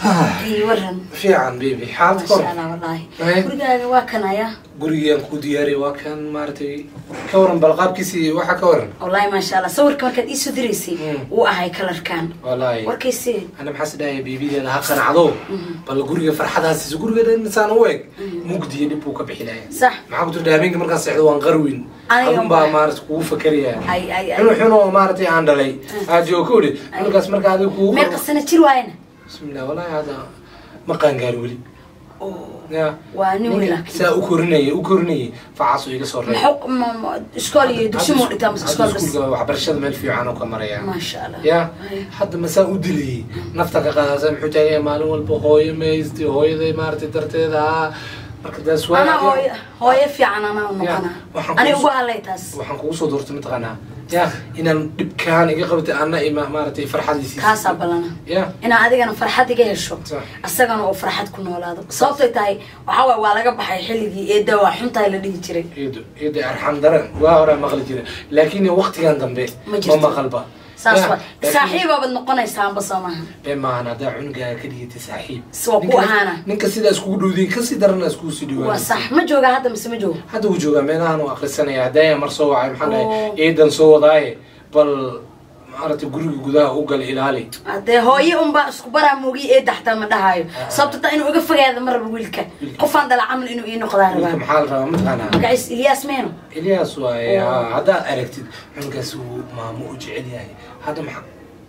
fiican baby xaalad kor. Maasha allah wallaahi. Eh. waa kan ayaa gurigaan ku diyaariy waa kan maaragtay ka waran bal qaabkiisii waxa ka waran wallaahi maasha allah. Sawirka markaad iisoo diraysay Mm. wuu ahay kalarkan wallaahi. Warkaysi. Ana maxaa sidhahaya biibideeda ha qanacdo. Bal guriga farxadaasiis guriga dhan insaan u eg mugdiyo dhib buu ka bixi lahay sax. Maxaa ku tirta habeenka markaan seexdo waan qarwin. Adun baa maarata kugu fakeraya ay ay ay. Xunu xun oo maaragtay aan dhalay. Aajo ka odhi xulkaas marka adiga kugu meel qasana jir waayana bismillah wallaahi hadda ma qaangaar weli. Saa u korinaya u korinayay facaasu iga soo meel fiican ka maraya. Ya. Hadda masaa u diliyey nafta ka qaadasa muxuu taagaya maalin walba hooyo maysti hooyaday maaragtay darteeda ah marka waxaan kugu soo doortay mataqaanaa ya inaan dhibkaan iga qabtay anna ima maaragtay farxadiisii kaasaa ballana ya. Inaa adigana farxad iga hesho. Sax. asagana uu farxad ku noolaado. Sababtay tahay waxaa waay waa laga baxay xilligii eedda waa xuntahay la dhihi jiray. Iyado iyado arxam daran waa horaa maqli jira laakiin waqtigan dambe ma maqalba saas laakiin- saaxiibaabaad noqonaysaanba soo maaha. Been maahan haddaa cunugaaga ka dhigatay saaxiib. Waa ku ahaana. ninka sidaas kugu dhowdiin ka sii darana iskugu sii waa dhawaan sax. Ma joogaa hadda mise ma joogo? Hadda wuu joogaa meelahan uu akrisanaya haddaaya mar soo wacay maxaa dhahay Oo. ciidan soo wadaaye. Bal maaragtay guriga gudaha u gal ilaali. Hadee hooye unbaa isku baraa moogiy eedda xataa ma dhahaayo. Sababta taa inuu iga fogaado ma rabo wiilka. Qofaan dhala camal inuu ii noqdaa rabaa maxaa la rabaa mataqaanaa magaciis ilyaas meeno. Ilyaas waaye haddaad aragtid cunugaas uu maamo u jecel yahay. Hadda maxaa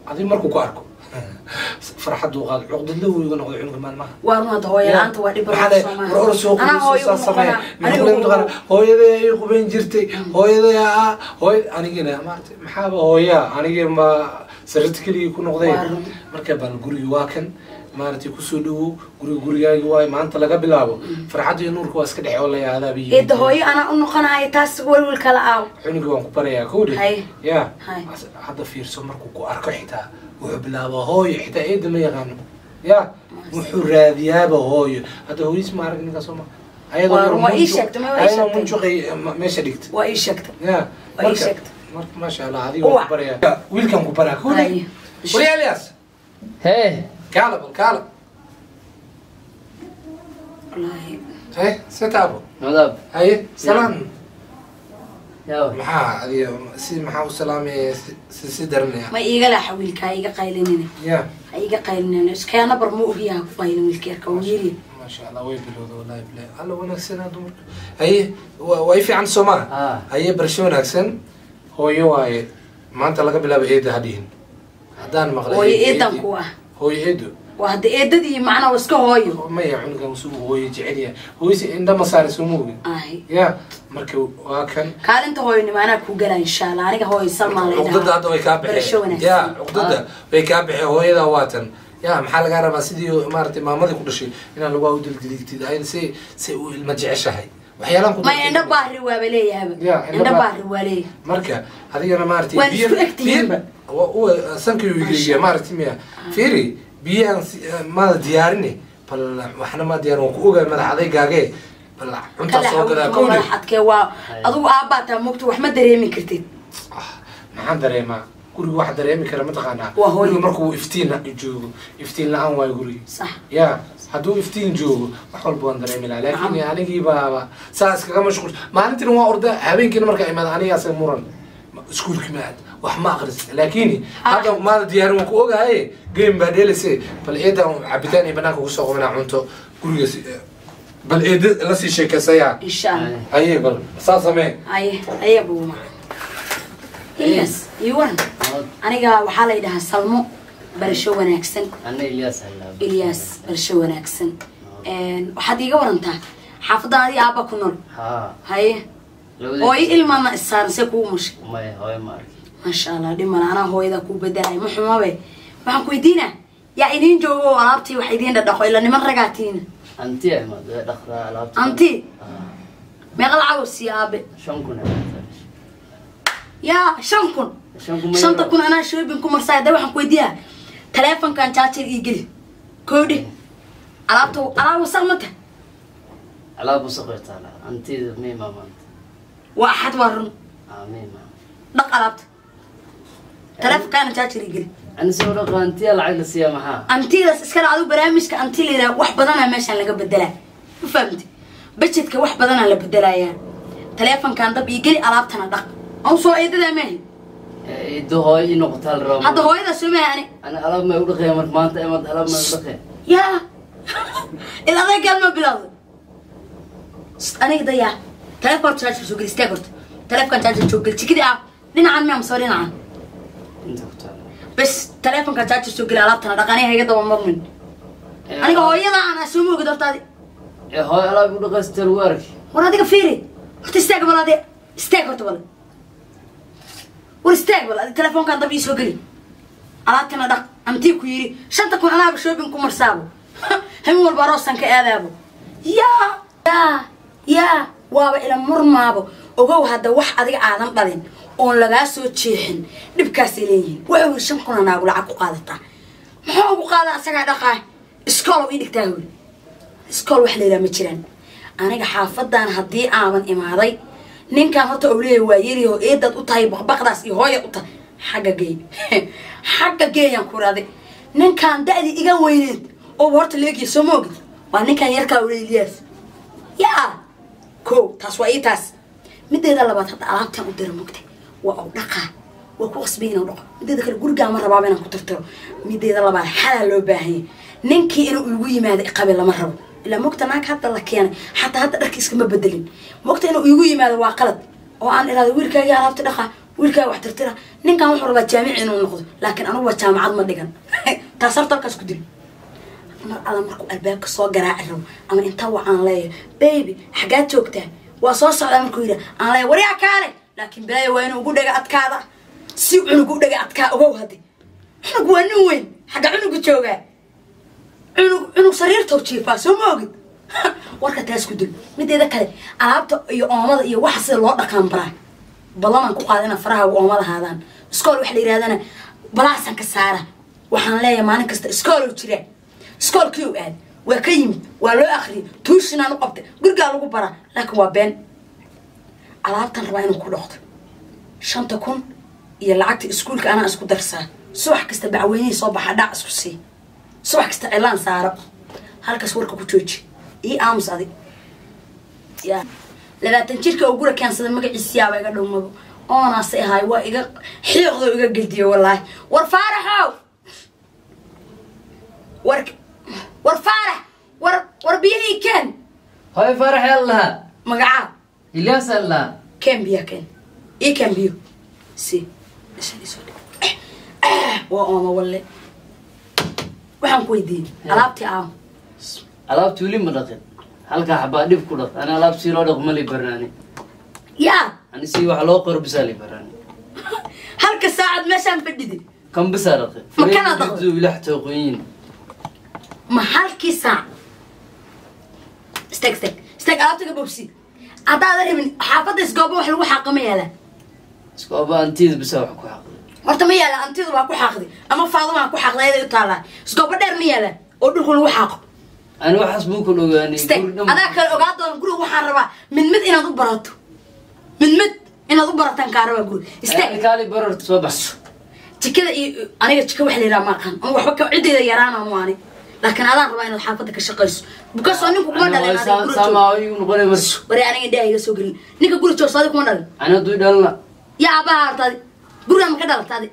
adi markuu ku arko farxaduu qaad cuqdadla wuu iga noqday cunuga maalmaha waa run hadda hooyo waa dhib soo u hooyaday ay qubayn jirtay hooyaday aa hooy anigina maarata maxaaba hooyaa anigii ma sarirta keligii ku noqday marka bal gurigi waa kan maaragtay ku soo dhawow guriga gurigaagi waay maanta laga bilaabo. Farxadda iyo nuurka waa iska dhex olaya adaabi eedda hooyo anaa u noqonaayo taas welwel kala aaw. Cunuga waan ku barayaa kowdhe ya. Hadda fiirso markuu ku arko xitaa wuxuu bilaabaa hooyo xitaa eedda ma yaqaano. Ya. Wuxuu raadiyaaba hooyo. Hadda hooyis ma arag ninkaas ma ayadoo munjuqay ma- meesha dhigta waa ii sheegta ya. Waa ii marka sheegtay. marka maasha allah adiga waan Uwac. ku barayaa. Wiilkan ku baraa kowdhe Hay. wari alias Hee, bal kaala wallaahi. Hay setaabo madab. haye salaan Yaw. maxaa adiga si maxaa u salaamaya si- si daranaya ma iiga laaxa wiilka ha iga qaylinine ya ha iga qaylinine iskaana bar ma ogiya ha ku qaylin wiilka yarka uu yiri. Maasha allah way bilowda wallahi bilahi alla wanaagsanaa dumarka haye wa- way fiican soo maa Ah. haye barasho wanaagsan. Hooyo waaye maanta laga bilaabo eeda hadhihin haddaan maqlay hooyo eed- eedan ku ah hooyo eedo waa hadda eedadii macnaa iska hooyo. Maya cunugan sugu hooyo jecel yahay. Hooyisi indha ma saari soo ay. Ya marka waa kan. Kaalinta hooyonimo anaa kuu galaa insha allah aniga hooyo salmaa cuqdada hadda way kaa baxeen. Ya cuqdada way kaa baxeen hooyada waatan ya maxaa lagaa rabaa sidii maaragtay maamadii ku dhashay inaan lagu dildiligtid ayn si si u ilma jeceshahay indha baahri waaba indha baahri. baahri waa leeyahay marka adigana sankiiga maaragtay miya. Fiiri biyaan maada diyaarini bal waxna ma diyaarin waan ku ogaa madax adaygaage bal cuntaa soo gadaa kowdhe madaxadkee waa adigu aabbaa taa mogta wax ma dareemi kartid. Ah, maxaan dareemaa? Guriga wax dareemi kara mataqaanaa Waa hooyo. guriga markuu iftiin joogo iftiin la'aan waayo guriga sax. Ya hadduu iftiin joogo wax walba waan dareemi lahaa laakiin anigii baaba saa iskaga mashquul maalintiina waa orda habeenkiina markaa imaada aniga asaga muran. Iskuulki ma aad wax ma aqris laakiin hadda maada diyaarin waan ku ogahaye game baa dheelayse bal eeda cabitaan iyo banaanka ku soo qabanaa cunto. Guriga si- bal eeda la sii allah haye bal saa samee. Aye aniga waxaa la yidhahaa salmo barasho wanaagsan. Ilyas barasho wanaagsan. Waxaad iiga warantaa xaafadda adi aabba ku nool. Haye hooyo ilmaana issaaran see kugu mushay maasha allah dhimala anaa hooyada kuu bedelay ma xumabe waxaan ku weydiinaa yaa idiin joogo oo alaabtii wax idiin dhadhaqo ila niman ragaatiina Anti meeqa lacag siiya aabe. Yaa shan kun shanta kun anaa shoobin ku marsaa hadda waxaan ku weydiiyaa taleefonkan jaajar ii geli koodhe alaabta alaab wasaq ma tahay Alaab wasaq way taalaa. Antida miima maanta. waa axad waa run Haa, miima. dhaq alaabta taleefonkaana jaajar ii geli ani soo dhaqa antiya lacag la siiya maxaa antidaas iskale adigu barnaamijka anti la yidhaha wax badanaa meeshaan laga bedelaa ma fahamti bajedka wax badanaa la bedelayaa taleefonkan dab iyo geli alaabtana dhaq aan soo eedadaa ido hooyo ii noqotaa la rabaa hadda hooyadaa soo maaha ani ani alaab may u dhaqaya marka maanta imad alaab may u dhaqaya yaa il adeegaan ma bilowday aniga dayaa taleefon charger soo geli istaag horta taleefon charger soo geli jikadii ah. Dhinacan miyaa masoo dhinacan bes taleefonka charger soo geli alaabtana dhaq aniga hayga daba marmin. Aniga hooyada aan soo moogid horta adi ee hooyo alaab u dhaqaysata lagu arki. War adiga fiiri. Horta istaag bal adi istaag horta bal war istaag dab ii soo geli alaabtana dhaq amtii ku yiri shanta kun anaaba shopping ku marsaabo hamin walba aroosan ka aadaabo yaa yaa yaa waaba ila murmaabo ogow hadda wax adiga aadan dhalin oon lagaa soo jeexin dhibkaasay leeyihiin. Waxay wili shan kuna naagu lacag ku qaadataa muxuu ugu qaadaa asagaa dhaqaa? Iskool ii dhigtaa wili iskool wax leedaa ma jiraan. Aniga xaafadan haddii aaban imaaday ninkan horta leeyahay waa yariho eedad u tahay baqbaqdaas iyo hooya u tahay. Xagga geey xagga geeyaan ku raday ninkan da'dii iga weyneed oo horta leegiya soo ma ogid waa ninkan yarkaa ilyaas yaa! Ko taas waa ii taas. Mideeda labaad hadda alaabtaan u dira mogtay waa u dhaqaa. Waa ku qasbay inuu dhaqo. Mideeda kale gurigaa rabaaba inaan ku tirtiro. Mideeda labaad xalaa loo baahanya ninkii inuu igu yimaado iqabe lama rabo ilaa mogta naag hadda la keenay xataa hadda dharkiiska ma bedelin. Mogta inuu igu yimaado waa qalad oo aan iraado wiilkaagii alaabta dhaqa wiilkaaga wax tirtira. Ninkan wuxuu rabaa jaamici inuu noqdo laakiin anugu waa jaamacad ma dhigan. Taas horta halkaas ku dil mar alla markuu albaabka soo garaaci rabo ama inta wacaan leeyahay baby xaggaad joogtaa waa soo socdaa markuu yidhi aan leeyahay waryaa kaale laakiin bilaaya waa inuu ugu dhaga adkaada. Si cunug u dhaga adkaa ogow haddi cunug waa nin weyn xagga cunugu joogaa cunug sariirtoo jiifaa soo ma ogid warka taas ku dil. Mideeda kale alaabta iyo oomada iyo waxa sida loo dhaqaan baraa ballamaan ku qaada inaa faraha ooma lahaadaan iskool waxa la yidhahdana balaasan ka saara. Waxaan leeyahay maalin kasta iskooloo jiraa iskoolkii u aad. Waa ka yimid waa loo akriyay tuushinaan u qabtay. Gurigaa lagu baraa laakiin waa been. Alaabtan rabaa inuu ku dhoqdo shanta kun iyo lacagta iskuulka anaa isku darsaa. Subax kasta bacweynihii soo baxa dhac isku sii subax kasta cilaan saaro. Halkaas warka ku jooji. Ii aamus adig labaatan jirka oo gura keensaday magaciisa yaaba iga dhowmado oonaase ahaay waa iga xiiqdo iga gediyo wallaahi. War faaraxow! War war faarax! War war biyahii keen! Hooyo faarax yaa lahaa. Magacaa ilyaas yaa lahaa. Keen biya keen. Ii keen biyo. Si. Isoo dhig waa ooma walle waxaan ku weydiiyey alaabtii aam alaabti weli ma dhaqin. Halkaa xabaa dhib ku dhaq. Ani alaab sii loo dhaq ma li barnaani. Yaa ani sii wax loo qoro bisaa li barnaani. Halka saacad meeshaan fadhidi kan bisaa dhaqin? Ma kana dhaqin? ilax tooqoyin ma halkii saac. Istaag istaag istaag alaabta ka bobsi haddaadan rabin xaafadda isgooba wax lagu xaaqa ma yaalaa iskooba antiida bisaa wax ku xaqday horta ma yaalla antidu waa ku xaaqday ama faaduma ku xaaqday ayaday u taallaa isgooba dheer ma yaalaa oo dhulku lagu xaaqo ani waxaas buu adaa kale ogaa doona guriga waxaan rabaa mid mid inaad u barato. Mid mid inaad u barataan kaa rabaa guriga istaag kaali bararta soo baxso. jikada iyo aniga jika waxa la yidhaha ma aqaan. Ama waxba ka ciddeyda yaraana mu ani laakiin adaan rabaa inaad xaafadda ka shaqayso. Bukasoo ninku kuma dhalin wari aniga indhaha iga soo gelin. Ninka guri joogso kuma dhalin. Yaa aabbaha harta adi guriga ma ka dhalata adi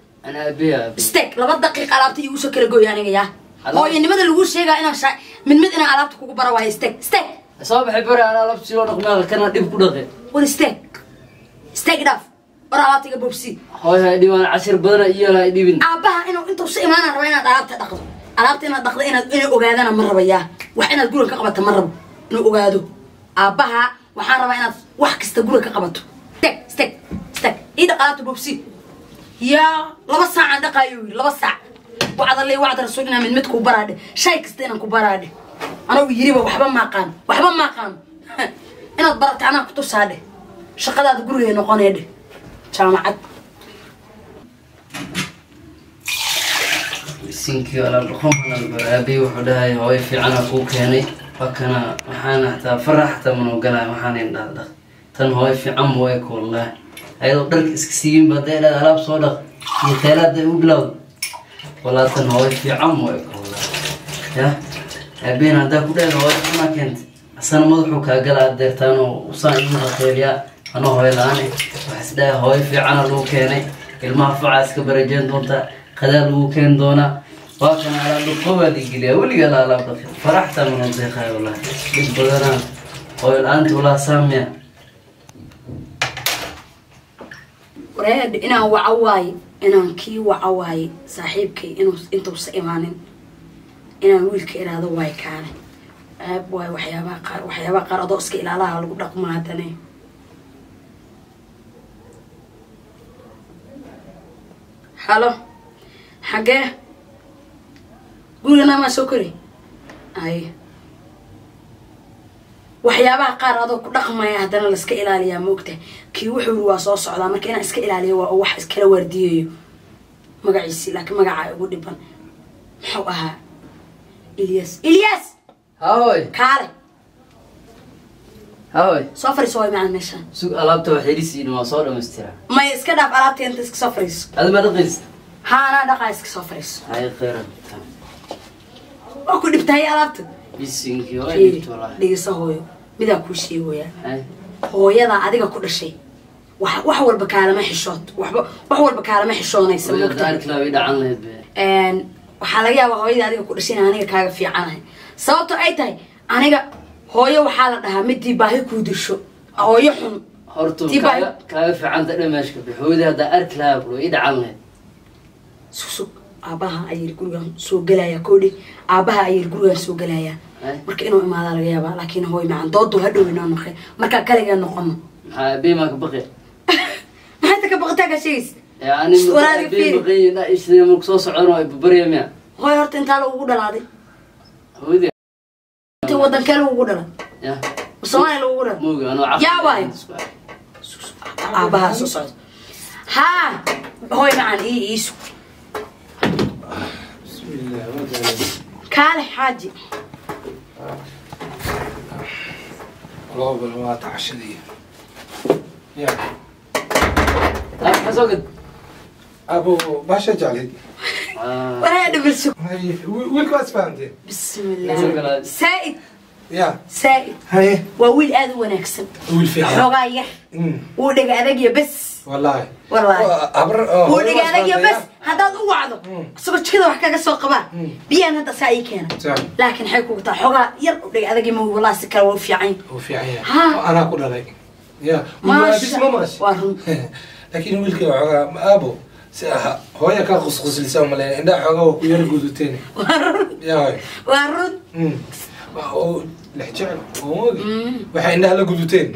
steak laba daqiiq alaabta iigu soo kala gooy aniga yaa. Hooyanimada lagu sheegaa inaan sha mid mid inaan alaabta kugu bara waayo steak steak. Soo baxay bari ani alaab sii loo dhaqmaa kana dhib ku dhaqe war steak. Steak dhaaf. War alaabta iga bobsi hooy hay dhibaan cashir badana iyo hay dhibin. Aabbaha inuu intuu si imaanaan raba inaad alaabta dhaqdo. Alaabta inaad dhaqdo inaad inay ogaadana ma raba yaa. Wax inaad guriga ka qabato ma rabo. Inuu ogaado. Aabbaha waxaan rabaa inaad wax kasta guriga ka qabato. Steak steak steak. Ii dhaq alaabta bobsi yaa laba saacaan dhaqaayo yiri laba saac. Wacdale wacda rasuul inaan mid mid ku baraadhe shay kasta inaan ku baraadhe anagu yiriba waxba maaqaan waxba maaqaan inaad barato anaa ku tusaadhe shaqadaada gurigay noqonee dheh jaamacad. Sinkii alaab dhaqomanal baraabiy wuxuu dhahay hooy fiicana kuu keenay wakana waxaana xataa farax xataa manogalaay waxaana indhaha dhaq tan hooy fiican mooye kuwallaah ayadoo dharka iska siiyinba hadday dhada alaab soo dhaq iyo teelaada u bilowda walaa tan hooyo fiican way ya? Aabeen haddaa ku dheer hooyo xunaa keenta asana madaxuu kaa galaa deertaan oo usaan igu haqeeliyaa anoo hooyo la'aan eh waxaa is dhahay hooyo fiicana lagu keenay. Ilmaha facaa iska barajeen doontaa qadaa lagu keeni doonaa waa kana alaa dhuqobaad igeliyaa weligaa la alaab dhaqin faraxtaa mana deeqaay wallahi dhib badanaa hooyo la'aanta walaa saamiya wareed inaan waco waaye inaan kii waco waaye saaxiibkay intuusa imaanin. Inaan wiilka iraado waay kaane ceeb waaye waxyaabaha qaar waxyaabaha qaar adoo iska ilaalaha lagu dhaqma haddane halo? Xagee? Guriga naamaa soo kori? Ay waxyaabaha qaar adoo ku dhaqmaya haddana laiska ilaaliyaa maogta kii wuxuu yiri waa soo socdaa marka inaan iska ilaaliyo waa wax iskala waardiyayo magaciisi laakiin magacaa ugu dhiban. Muxuu ahaa ilyas ilyas haahoy kaale! Haahoy soo fariiso way macaan meeshaan. Sug alaabta wax helisiin waa soo dhamaystiraa maya iska dhaaf alaabta inta iska soo fariiso. Adi ma dhaqaysta? Haa anaa dhaqaa iska soo fariiso. Hay khayran waa ku dhibtahay alaabta? Bisinkii waa dhigto walaahi dhegeyso hooyo midaa kuu sheegoyaa hay hooyadaa adiga ku dhashay. Wax wax walba kaalama xishood wax walba kaalama xishoonaysa waxaa laga yaabaa hooyadii adiga ku dhashay inaan aniga kaaga fiicanahay. Sababto ay tahay aniga hooyo waxaa la dhahaa midii baahi kuu disho. Hooyo xun. Horta Tii baa- kaaga kaaga fiicanta dhameeshka be. Hooyadii haddaa arki lahaa kulo dhacan lahayd sugsug aabaha ayir gurigan soo gelaya koodhi. Aabaha ayir gurigan soo gelaya hay marka inuu imaadaa laga yaabaa laakiin hooy macan doodu ha dhow inoo noqe markaa kaligaa noqono maxaa aabey maa ka baqi. Maxaanta ka baqataa ishadee marku soo socon waa babarya miya. Hooy horta intaa lagugu dhalaaday. Hooyadii inta wadankee lagugu dhala ya. Soomaaliya lagugu dhala Yaa waay. isku ark. aabaha soo socda haa hooy macan ii iisu. Wadaale kaale xaaji برافو بالوقت عشرية يعني أبو أبو باشا جالد وأنا أنا بالسوق. ويلكو أسفاندي بسم الله. سائد. يا. سائد. هاي. وويل أذو ونكسب. ويل فيها حرايح ودق أذقية بس. wuu oh, ah, ah, oh, oh, dhigaaday bes. haddaad u wacdo hmm. isagoo jikada wax kaga soo qabaa hmm. biyaan hadda saa ii keena. Laakiin xay kugutaa xogaa yar u dhig adagima walaa si kale waa u fiicanlaakiin wiilkii xogaa ma aabo. Si aha hooya kaa qusqusilisa malayna indhaa xoogaa waa ku yara guduteen waa run lexjecel oomoogi waxay indhaha la guduteen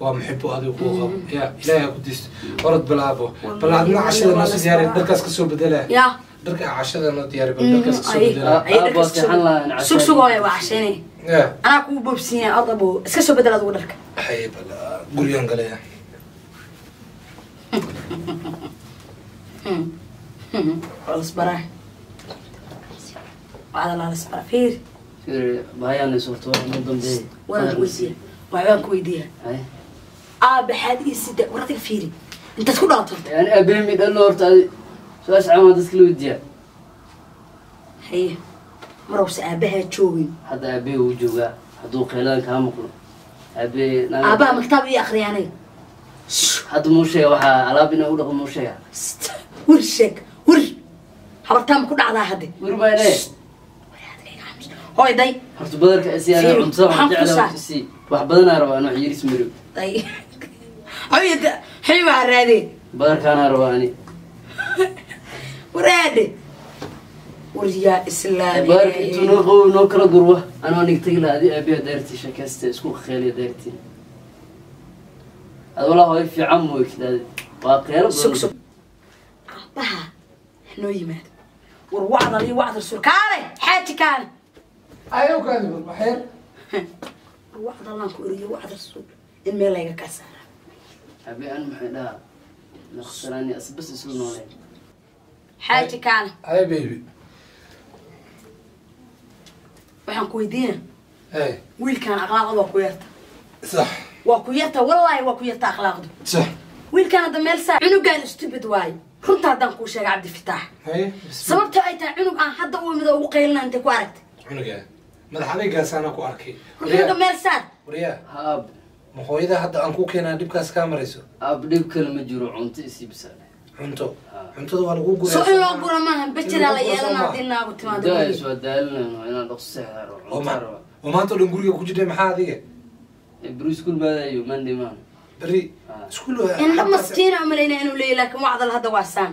waa muxibo adigu kuu qabo ya ilaahay ku dis orod balaabo bal adna cashada noo diyaari dharkaas ka soo bedela dharka cashada noo diyaari bal dharkaas ka soo bedela waxbaan ku weydiiya aabaxaad ii sida war adiga fiiri intaad ku dhaaturtay yani abeemi dhalo horta su'aas caamaa dadka la weydiiyaa haye mar howse aabahaa joogin hadda aabee wuu joogaa hadduu qeyladan kaa maqlo aabee aabaha ma kitaab ii akriya aniga hadda muu sheega waxaa alaab inaa u dhaqo muu sheega wir sheeg wir habartaa ma ku dhacdaa hadde wir maane hooy day horta badarka si ana cuntada waxaan jeclaa si wax badanaa rabaa anoo ciiris madow day hooyada xili waxaa raadee badarkaanaa rabaa ani. Waraade. Waryaa islaam badarka intuu noo qobow noo kala durwa anoo nigtay ilaa adi aabiya daartii sheekaysta isku qeeliya daartiin ad walaa hooyo fiican mooy kidaade waa qeelo badan. Aabbaha hanoo yimaado. War wacdal iyo wacdal surkaale xaaji kaale ayaw kaadi maxeer waxdalaan ku eriyo waxdar suub in ay baby. Waxaan ku hadda meel saa cunugaan runta haddaan kuu sheegay cabdifitaax sababta ay tahay cunug aan hadda uu ugu qaylinaa intay ku aragtay. Cunugaa madax adaygaasana ku arkay. Waryaa haab ma hooyada hadda aan ku keenaa dhibkaas kaa marayso? Haab dhib kale ma jiro cunto isii bisaale cunto. Cuntada waa lagu guraa so in loo gura maaha bejedaa la yeelana haddii naagu timaado daais guriga. waa daalinayno inaan dhaqso seexdaro oo cunto ma- raba oo maanta oo dhan guriga ku jirtay maxaa adiga? Bru iskuul baadayo monday maan berri Ah. iskuul indha maskiina umalayna inuu leeyahy laakiin wacdal hadda waa saan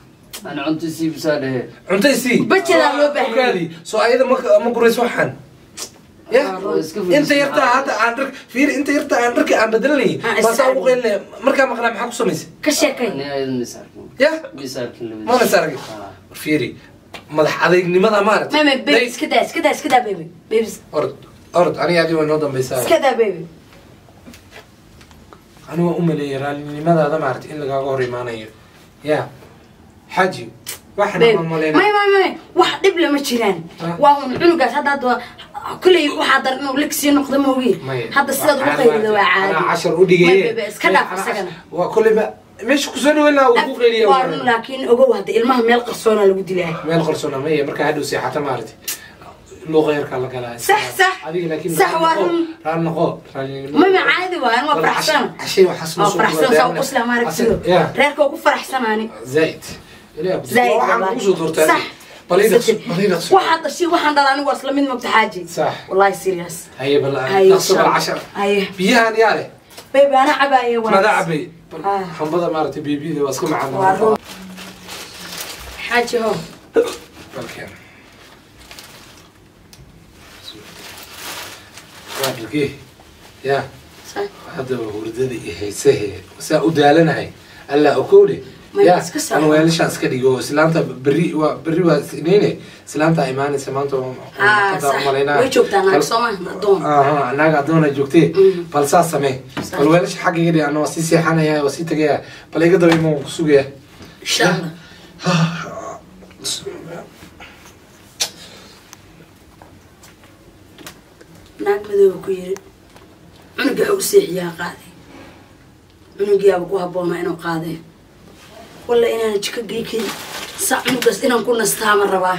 waxaana in hadan kugu dilin ha wareysan waryaa may waalidkaa ku hadal celine aan cunto isii bisaale cunto isii Bajedaa loo baahan yahay. Ogaadi. soo ayada ma ma gurayso waxaan? Inta yartaa hadda aan fiir inta yartaa aan dharka aan bedelanay Ah, baasaa ugu markaa maqlaa maxaa ku ka fiiri madax aniga adiga waa noo dambaysaa. Iska daa beebi ani waa u maleeyay raalinimadaada maarata in lagaaga hor imaanayo. Ya xaji mymmy wax dhible ma jiraan waa un cunugaas hadda kuley waxaa dar inuu lig sii noqdo mooye hadda sidaad ugu qayrida waa caadiiska dhaafisagana meesha ku soo dhaweynwaa run laakiin ogow hadda ilmaha meel qarsoona lagu dilaa meel qarsoona maya markaa hadhow seexata maarti luuqayarkaa la galaa. Sax sax. Sax waa run. Raal noqo mama caadi waa waa faraxsan. waa faraxsan saa u qosla maaragtido reerka ugu faraxsanaani. Zaid waxaad dhashay waxaan dhala anigu daalanahay. Allaa okowle Weelashaan iska dhigo islaanta berri waa berri waa isniine islaanta imaanaysa maanta Ah, sax. way joogtaa naag soo maaha adoon aha naag adoona joogtee bal saas samee bal weelasha xagga iga dhig waa sii seexanaya waa sii tegaya bal iga daba imaan ku sugaya insha allah naag madooba ku yiri cunuga ha u seexiyaa qaaday cunugiyaaba ku habboonaa inuu qaadee walla inaana jiko gey karin saa cunugaas inaan ku nastaama rabaa.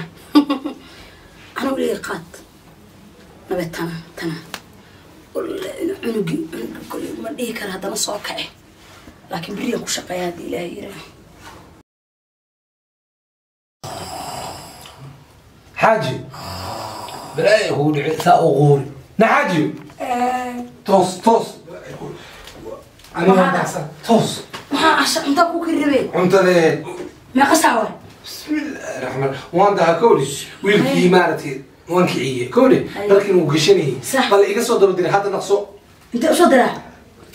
Anigu leeya qaad. Nabe tana tana. Walla inu cunugi cunuga kole ma dhihi kara haddana soo kace. Laakiin beriyaan ku shaqeeya haddii ilaahay yiraa xaaji. Balaaya kugu dhici saa u quuri. Na xaaji. Toos toos. Toos maxaa casha cuntaa ku karibee cuntadee meeqa saawa bismillaahi raxmaan waan daha kowli wiilkii maaragtay waan kiciye. Kowli Haye. dalkiin uu gashanayay Sax. bal iga soo daba diray hadda naqso. Intee u soo diraa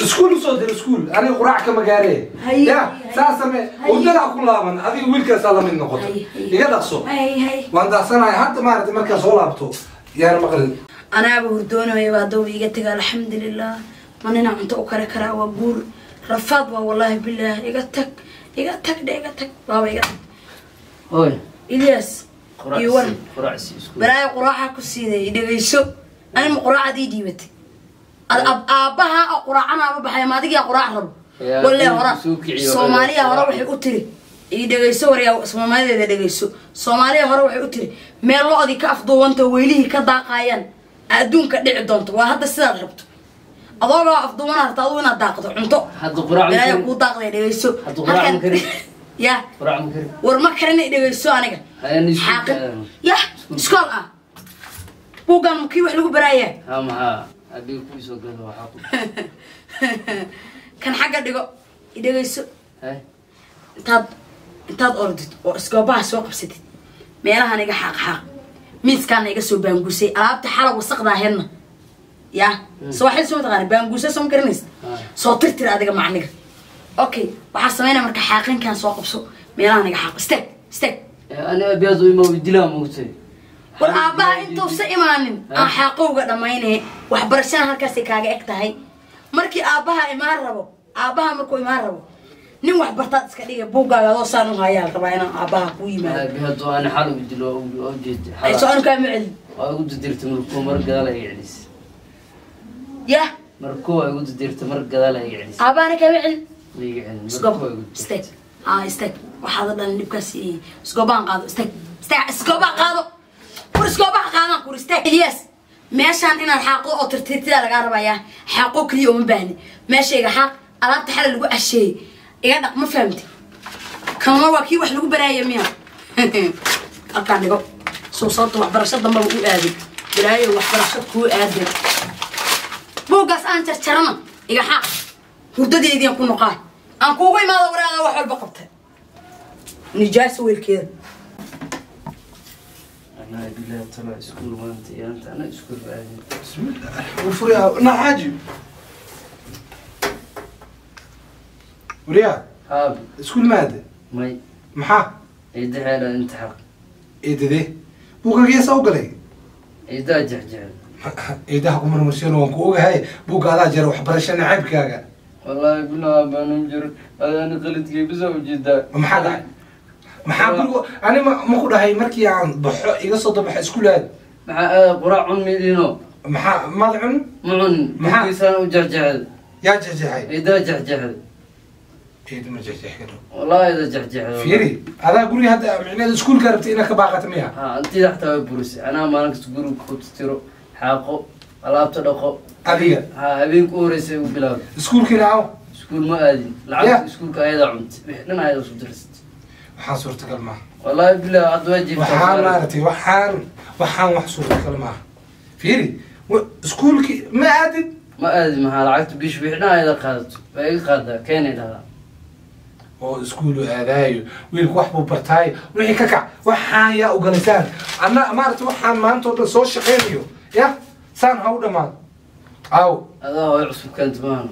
iskuul u soo dir iskuul. Aniga quraac kama gaaree Haye, ya haye. saa samee Haye. waddada ku laaban adiga wiilkaasaa la mid noqoto. Haye, haye. iga dhaqso hay hay waan dacsanahay hadda maaragtay markaa soo laabto. Yaana maqlin. Anaaba hurdoonaya waa dawba iga taga alxamdulilah ma ninaa cunto u kari karaa waa guur rafaad waa wallaahi bilaah iga tag iga tag dhe iga tag. Waaba iga tag. Ilyas iyo balaayo quraaca ku siiday dhegayso anima quraacad ii dhiibatay ad ab aabbaha oo quraacanaaba baxay ma adigaa quraac rabo. Walle hora soomaaliya hore waxay u tiri. Ii dhegayso waryaa soomaalideeda dhegayso soomaaliya hore waxay u tiri meel lo-dii ka afduubanta weylihii ka daaqaayaan adduunka dhici doonto. Waa hadda sidaad rabto adoogoo afduubana harta adigu inaad daaqdo cunto karin kuu daaqday karin. ya war ma karina dhegayso aniga yah iskool ah buuggan kii wax lagu ku kan xagga dhigo i dhegayso hay intaad intaad ordid oo iskoobaha soo qabsatid meelahan iga xaaq xaaq miiskaana iga soo baangusay alaabta xala wasaqdaa hedna ya. Sawaaxil soo mataqaana baanguusa soo ma garanaysa Ah. soo tirtir adiga macniga. Okay waxaa sameynaya marka xaaqinkan soo qabso. Meelaha naga xaaqo. Ima dilaa moogtay war aabbaha intuusa imaanin aan xaaqowga dhammaynay waxbarashana halkaasay kaaga eg tahay. Markii aabbaha imaan rabo aabbaha markuu imaan rabo nin waxbartaad iska dhiga buuggaaga adoo saan u hayaa rabaa inaan aabbaha kuu yimaado. Abiyaad ani xal u dilo oo jeedi ay socon kaama celin mar yah markuu waa igu didirtay mar gadaal ay celis aabahana kaama celin iga celin iskob markuu waa igu istaag didirtay haa istaag waxaad dhan dhibkaas iyo iskoobaan qaado istaag istaag iskoobaan qaado. Kur iskoobaan qaadaan kur istaag ilyas meeshaan inaad xaaqdo oo tirtirtidaa lagaa rabayaa xaaqo keliya uma baahni. Meeshayga xaaq alaabta xala lagu casheeyey iga dhaq ma fahamti? Kanuna waa kii wax lagu baraaya miya? Halkaan dhigo. Soo sababta waxbarasho dambaba u aaday bilaayo waxbarasho kuu aaday buuggaas aan jarjarana iga xaaq hurdadeediiaan ku noqaa aan kuugu imaada أنا wax walba qabta nijaasa weelkeeda أنا أقول بالله طلع سكول وأنت يا أنت أنا سكول بعدين بسم الله وفريا أنا حاجي وريا هاب سكول مادة ماي محا إيدها على أنت حق إيدي ذي بوكا قيس أوكلي إيدا جعجعل ciidaha cumar museen waan ku ogahay buugga adaa jira waxbarasho nacaybkaaga wallaahi bilaa baanan jiro adaan qalidkay bisa u jidaa dhahay maxaa gurigo ani ma ku dhahay markii aan baxo iga soo dabaxa iskuulaad maxaa aaday qura cun midino maxaa maad cun? Ma cun maxaaisaan u jexjexed yaa jexjexay ciidaa jexjexed adaa guri hadda micneed iskuulka rabtay inaad ka baaqata miya ha way burisay. Anaa maalin guriga ku tiro xaaqo alaabta dhaqo. Adiga. Ha habeenka u horeysay u bilaawda iskuulkiina aw iskuul ma aadin lacagta iskuulka ayadaa cuntay wixii dhan ayadaa isu dirsatay waxaan suurtagal maaha. Wallaahi bilaah hadda waa jiiftaa waxaan maaragtay waxaan waxaan wax suurtagal maaha. Fiiri iskuulkii ma aadid ma aadin maxaa lacagta bish wixii dhan ayadaa qaadato. Waa iga qaadaa keenay dhahdaa oo iskuulu aadaayo. Wiilku wax buu bartaayo wixii ka kac waxaan yaa ogolaysaan anna maaragtay waxaan maanta oo dhan soo shaqaynayo ya saan ha u aw adaa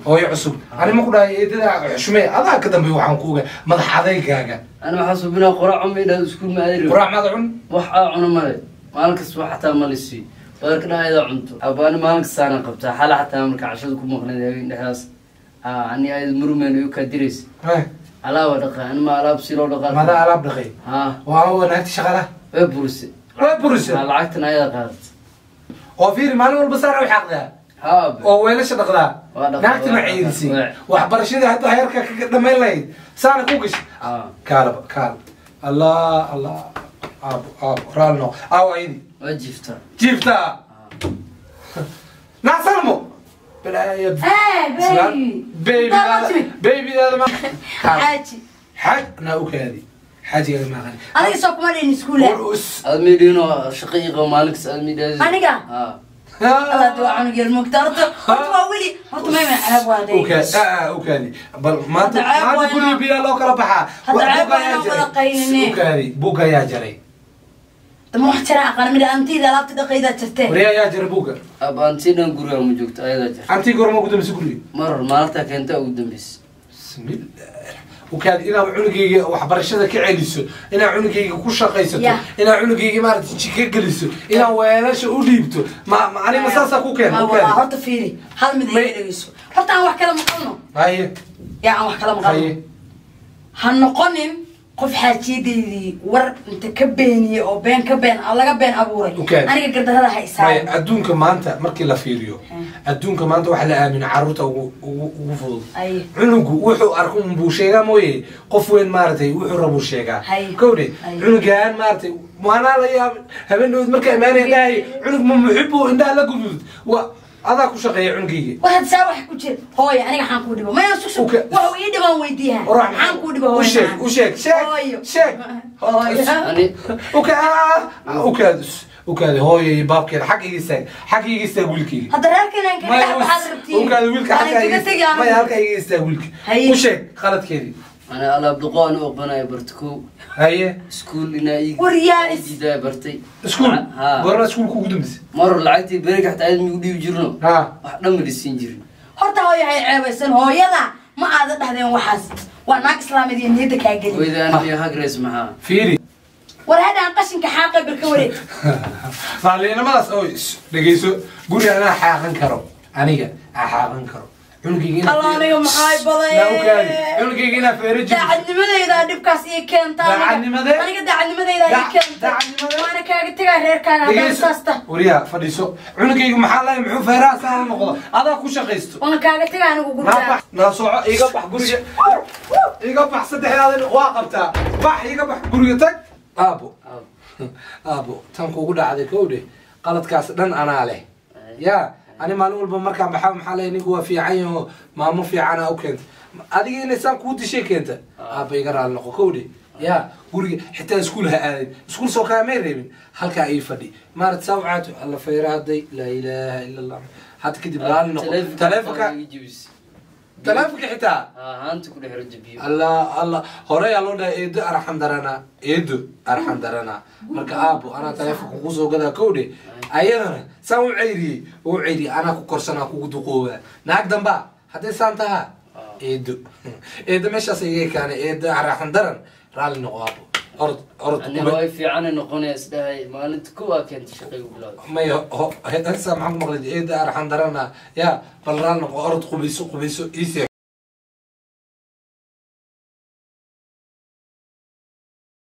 hooyo cusub ani ma ku dhahay eedada xushmee adaa ka dambeey waxaan ku ogaa madax adaygaaga ani waxaa subinaa qoraa cun may dhahdo iskuul ma aadi quraac maada cun? Wax aa cuno male maalin kasta wax xataa ma lisii badarka dhan ayadaa cunto. Abaani maalin kastaana qabtaa. Xala xataa marka cashada ku maqnayd habeen dhexdaas ha ani ayada murumeen iyu kaa diraysa. Eh, alaaba dhaqa ani ma alaab si loo dhaqaa. Madaa alaab dhaqay? Ha waa wanaagti shaqala way burisay. Waa burise lacagtan ayadaa qaadat oo fiiri maalin walba saana u xaqdaa haabe oo weelasha dhaqdaa dhaqdaa. ceydisay Waa. waxbarashadii hadda heerka ka dhamayn lahayd saana ku gashay ha kaalaba kaal allah allah aabo aabo raalno aawo aydi waa jiiftaa jiifta balaayad baby babydaada ma xaj naa u kaadi xajigaga maaqan adiga soo kuma dhin iskuula aad midhiino shaqo ii qabo maalin kasta aad midhaadi Aniga? ha alla waa cunug yar moogta horta horta waa weli horta mayma ceeb waa day ukaadi bal maanta Hadda ceeb maanta waa guriga inaan- biyaa loo kala baxaa Hadda Wax ceeb buug waa ayaa inaan jaray. wada qaynine. ukaadi buug ayaa jaray dama wax jara aqaan midha antida alaabta dhaqaydaa jirtee waryaa ayaa jaray buugga abaantiidhan guriga ma joogto ayadaa inaad cunugayga waxbarashada ka celiso inaad cunugayga ku shaqaysato inaad cunugayga maarata jika geliso inaad weelasha u dhiibto ma anima saasaa ku ukaadi horta fiiri hal mid dhegeyso. Horta aan wax kala maqalno yaa aan wax kala maqalno ha noqonin qof xaajiyadeydii war inta ka beeniyey oo been ka been laga been abuuray. Aniga gardarada ha adduunka maanta markii la fiiriyo adduunka maanta waxaa la aamina carruurta ugu ugu fudud. Cunugu wuxuu arko unbuu sheegaa mooye qof weyn maaragtay wuxuu rabuu sheegaa. Kowdhe cunugaan maaragtay maanaa la yaab habeenadood markaa imaanaya dhahay cunug ma muxibu indhaha la gudud adaa ku shaqeeya cunugayga waxaad saa wax ku jira hooyo aniga xaan kuu dhibo maya susu Okay. wax ii dhibaan weydiiyaha Orax xaan kuu dhibo u hooyo sheeg macaan. u sheeg sheeg hooyo sheeg hooyo ani uka ukaad ukaad hooyo iyo baabkeeda xag iga istaag xag iga istaag wiilkayga hadda reerkeenan ka dhex baxaad rabtiin ukaad wiilka Aan xagga kaga tegi iga aan- maya halka iga istaag wiilka Haye. u sheeg qaladkeedii ani alaab dhaqo ani oqbanaya barta kow haye? Iskuul inaa jidaa bartay. Iskuul? Ha. Goorma iskuulka ugu dambeysa marar lacagtii beriga xataa aad migu dhiibi jirno. Ha. Wax dhan ma dhisiin jirin. Horta hooyo hay ceebaysan hooyada ma aada dhahdeen waxaas. Waa naag islaameed iyo niyadda kaa geli weyda aniga hagrays maxaa fiiri. War hadhaan qashinka xaaqa birka wareeg. Raallinimadaas oo dhegeyso guri anaa xaaqan karo. Aniga aa xaaqan karo daacadnimadeyda dhibkaas ii keenta aniga. Daacadnimadeyda ii keenta waana kaaga tegaa reerkaaga haddaan dhegeyso saasta wariyaa fadhiiso cunugayga maxaa lahay muxuu feeraha saa la noqdo adaa ku shaqaysto waana kaaga tegaa anigu naa gurigaa bax naa soco iga bax guriga iga bax saddexdaadan waa qabtaa bax iga bax guriga tag aabo. Aabo. Tan kugu dhacday kowdhe qaladkaas dhan anaa leh ya ani maalin walba markaan baxaa maxaa leeyahay ninku waa fiican yaho maamo fiicana u keenta adiga inay saan kuu dishay keenta aaba iga raali noqo kowdhe ya guriga xitaa iskuul ha aadin. Iskuul soo kaamay reebin. Halkaa ii fadhi. Maarad saa ucaatu alla feeraaday laa ilaaha ila allah hadda kadib raali noqo. taleefonka taleefonka xitaa haanta ku dhex rajabiyo allah allah hore yaa loo dhahay eedo arxan daranaa eedo arxan daranaa marka aabo anaa taleefonka ku soo gadaa kowdhe. Ayadana saan u ceyriyey? U ceyriyey anaa ku korsanaa kugu duqoobaa. Naag dambaa hadday saan tahaa? Eedo eedo meeshaas iga kaanay eedo arxan daran. Raalli noqo aabo orod orod aniga way fiicana noqonaya isdhahay maalinta kuwaa keenta shaqaygu bilowda may heesa maxaa ku maqlay? Eedo arxan darana ya bal noqo orod qubayso qubayso iisee